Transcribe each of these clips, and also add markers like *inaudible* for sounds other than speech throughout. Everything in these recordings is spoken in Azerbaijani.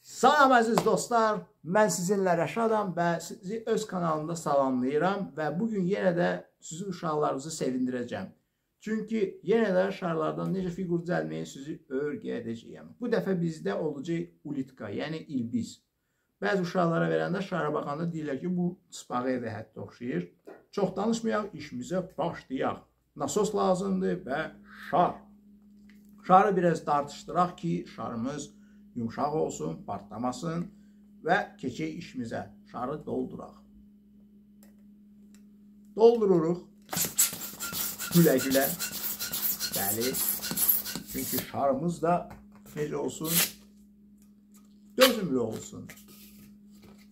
Salam əziz dostlar, mən sizinlə Rəşadam və sizi öz kanalımda salamlayıram və bugün yenə də sizin uşaqlarınızı sevindirəcəm. Çünki yenə də şarlardan necə fiqur düzəlməyi sizi öyrədəcəyəm. Bu dəfə bizdə olacaq ulitka, yəni ilbiz. Bəzi uşaqlara verəndə şara baxanda deyirlər ki, bu spagetti hətta oxşayır. Çox danışmayaq, işimizə başlayaq. Nasos lazımdır və şar. Şarı biraz dartışdıraq ki, şarımız yumşaq olsun, partlamasın və keçək işimizə. Şarı dolduraq. Doldururuq. Gülə-gülə. Bəli. Çünki şarımız da necə olsun? Dözümlü olsun.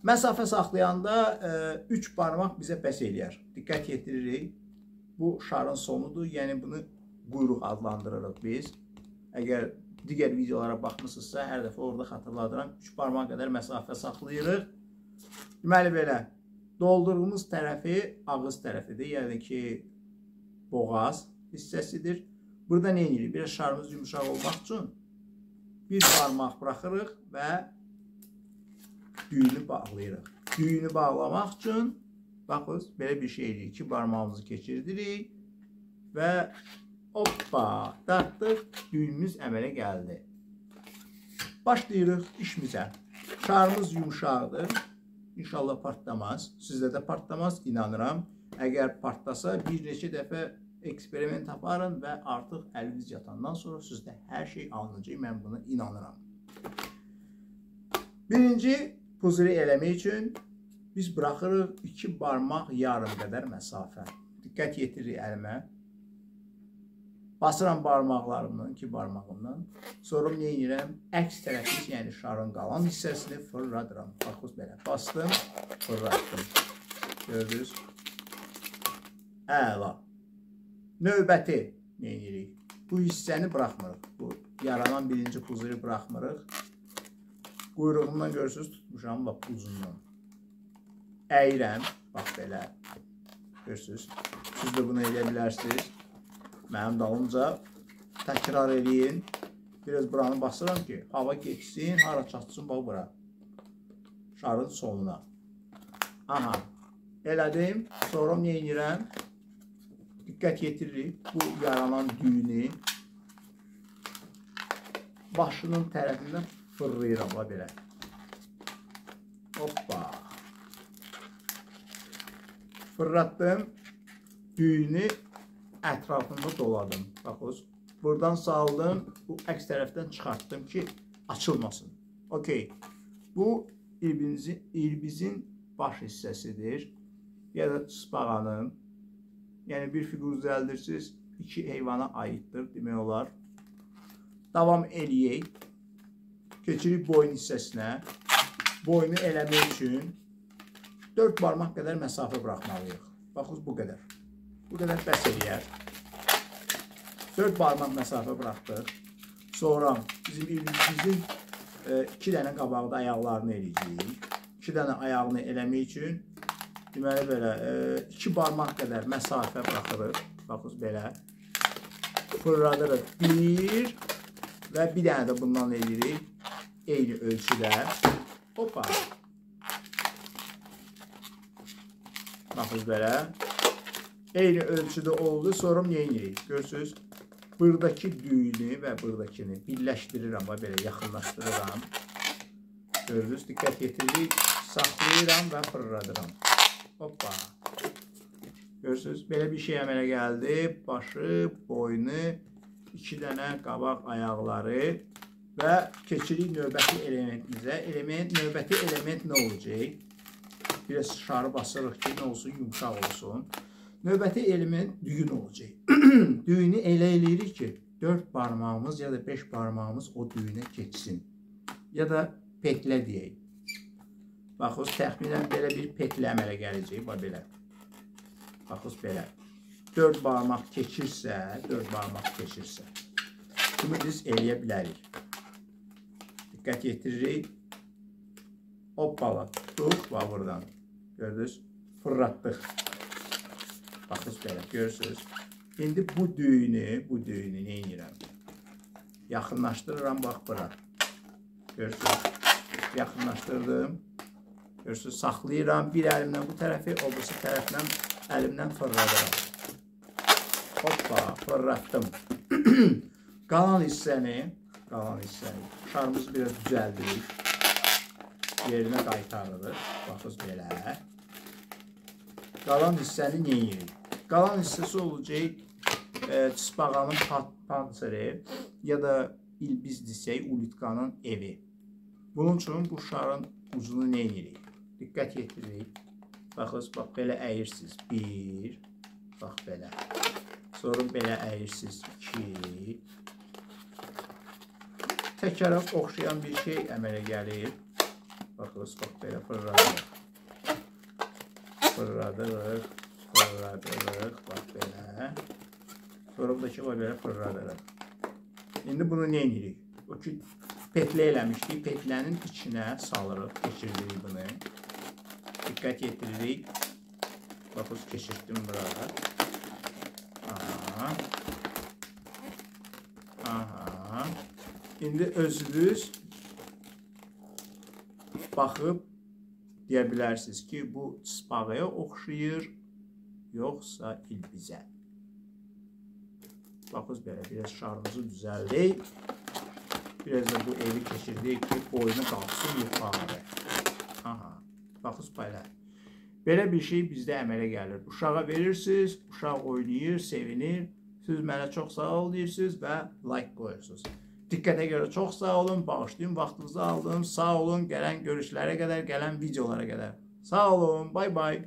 Məsafə saxlayanda 3 e, barmaq bizə bəs eləyər. Diqqət yetiririk. Bu şarın sonudur, yəni bunu quyruq adlandırırıq biz. Əgər digər videolara baxmısınızsa, hər dəfə orada xatırladıram, 3 barmaq qədər məsafə saxlayırıq. Deməli belə, doldurduğumuz tərəfi ağız tərəfidir, yəni ki, boğaz hissəsidir. Burada nə edirik? Biraz şarımız yumuşaq olmaq üçün bir barmaq buraxırıq və düyünü bağlayırıq. Düyünü bağlamaq üçün baxın, belə bir şey edirik. İki barmağımızı keçirdirik və Hoppa, dartdıq, düyünümüz əmələ gəldi. Başlayırıq işimizə. Şarımız yumuşaqdır. İnşallah partlamaz. Sizdə də partlamaz, inanıram. Əgər partlasa bir neçə dəfə eksperiment aparın və artıq əliniz yatandan sonra sizdə hər şey alınacaq. Mən buna inanıram. Birinci puziri eləmək üçün biz buraxırıq 2 barmaq yarım qədər məsafə. Diqqət yetiririk əlimə. Basıram barmaqlarımdan, iki barmağımdan. Sonra nə edirəm? Əks tərəfini, yəni şarın qalan hissəsini fırladıram. Baxız belə. Bastım, fırlatdım. Gördünüz? Əla. Növbəti nə edirik? Bu hissəni buraxmırıq. Bu yaranan birinci puziri buraxmırıq. Quyruğumdan görürsünüz, tutmuşam bax uzundan. Əyirəm, bax belə. Görürsünüz? Siz də bunu edə bilərsiniz mənim dalımca təkrar eləyin. Biraz buranı basıram ki, hava geçsin, hara çatsın bax bura. Şarın sonuna. Aha, elədim. Sonra nə edirəm? Diqqət yetiririk. Bu yaranan düyünü başının tərəfindən fırlayıram belə. Hoppa. Fırlatdım. Düyünü ətrafında doladım. Baxınız, buradan saldım, bu əks tərəfdən çıxartdım ki, açılmasın. Okey. Bu ilbizin, ilbizin baş hissəsidir. Ya da spağanın. Yəni bir fiqur düzəldirsiniz, iki heyvana aiddir demək olar. Davam eləyək. Keçirik boyun hissəsinə. Boynu eləmək üçün 4 barmaq qədər məsafə buraxmalıyıq. Baxınız bu qədər. Bu qədər bəs eləyər. 4 barmaq məsafə buraxdıq. Sonra bizim 2 e, dənə qabaqda ayaqlarını eləyəcəyik. 2 dənə ayağını eləmək üçün deməli belə 2 e, barmaq qədər məsafə buraxırıq. Baxın belə. Fırladırıq. 1 və bir dənə də bundan eləyirik. Eyni ölçüdə. Hoppa. Baxın belə eyni ölçüdə oldu. Sonra edirik? Görürsüz? Buradakı düyünü və buradakini birləşdirirəm, belə yaxınlaşdırıram. Gördünüz? Diqqət yetiririk. Saxlayıram və fırladıram. Hoppa. Görürsünüz? Belə bir şey əmələ gəldi. Başı, boynu, iki dənə qabaq ayaqları və keçirik növbəti elementimizə. Element, növbəti element nə olacaq? Biraz şarı basırıq ki, nə olsun? Yumşaq olsun. Növbəti element düyün olacaq. *clears throat* Düyünü elə eləyirik ki, 4 barmağımız ya da 5 barmağımız o düyünə keçsin. Ya da petlə deyək. Baxız, təxminən belə bir petlə əmələ gələcək. Bax, belə. Baxız, belə. 4 barmaq keçirsə, 4 barmaq keçirsə. Bunu biz eləyə bilərik. Diqqət yetiririk. Hoppala, tutduq, bax, buradan. Gördünüz? Fırlatdıq. Baxız belə, görürsünüz. İndi bu düyünü, bu düyünü nə edirəm? Yaxınlaşdırıram, bax bura. Görürsünüz. yaxınlaşdırdım. Görürsünüz, saxlayıram. Bir əlimlə bu tərəfi, o birisi tərəfdən əlimdən fırladıram. Hoppa, fırlatdım. *clears throat* qalan hissəni, qalan hissəni şarımızı biraz düzəldirik. Yerinə qaytarırıq. Baxız belə. Qalan hissəni nə yeyirik? Qalan hissəsi olacaq e, çısbağanın pat panseri ya da ilbiz desək ulitkanın evi. Bunun üçün bu şarın ucunu nə edirik? Diqqət yetiririk. Baxız, bax belə əyirsiniz. 1 bax belə. Sonra belə əyirsiniz. 2 Təkərə oxşayan bir şey əmələ gəlir. Baxız, bax belə fırladırıq. Fırladırıq. Fırladırıq. Bax belə. Sonra bu da ki, belə fırladırıq. İndi bunu nə edirik? O ki, petlə eləmişdik. Petlənin içinə salırıq, keçiririk bunu. Diqqət yetiririk. Baxız, keçirtdim burada. Aha. Aha. İndi özünüz baxıb deyə bilərsiniz ki, bu spağaya oxşayır, yoxsa ilbizə. Baxız belə, biraz şarımızı düzəldik. Biraz da bu evi keçirdik ki, boynu qalxsın yuxarı. Aha, baxız belə. Belə bir şey bizdə əmələ gəlir. Uşağa verirsiniz, uşaq oynayır, sevinir. Siz mənə çox sağ ol deyirsiniz və like qoyursunuz. Diqqətə görə çox sağ olun, bağışlayın, vaxtınızı aldım. Sağ olun, gələn görüşlərə qədər, gələn videolara qədər. Sağ olun, bay bay.